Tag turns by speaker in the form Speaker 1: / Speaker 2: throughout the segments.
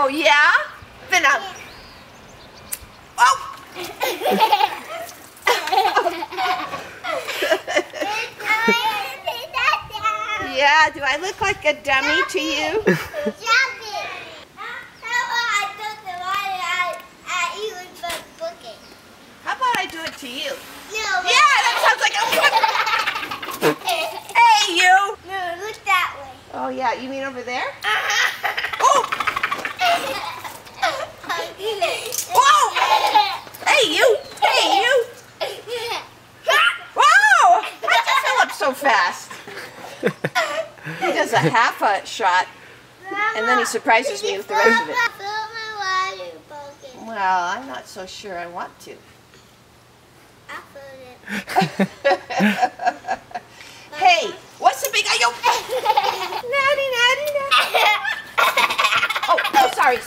Speaker 1: Oh, yeah? Then I'm... Oh! yeah, do I look like a dummy to you? How about I do it to you? Yeah, that sounds like a... hey, you!
Speaker 2: No, look that way.
Speaker 1: Oh, yeah, you mean over there?
Speaker 2: Uh, Uh-huh.
Speaker 1: Oh! Whoa! Hey, you! Hey, you! Whoa! How'd you fill up so fast? He does a half a shot, and then he surprises me with the rest of it. Well, I'm not so sure I want to. hey, what's the big idea? Natty, natty, natty. Oh, oh, sorry.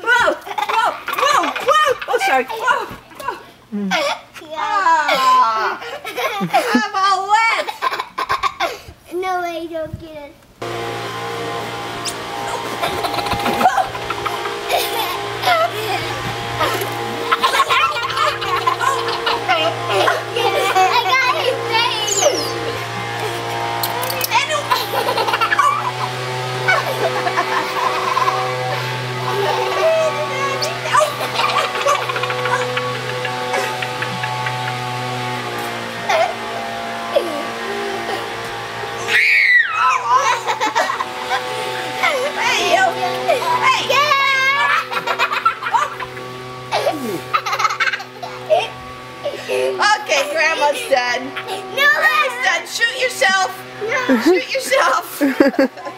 Speaker 1: Whoa, whoa, whoa, whoa. Oh, sorry. Whoa. whoa. Ah, I'm all wet.
Speaker 2: No way, don't get it.
Speaker 1: Okay, Grandma's done.
Speaker 2: No,
Speaker 1: Grandma's done. Shoot yourself. No. Shoot yourself.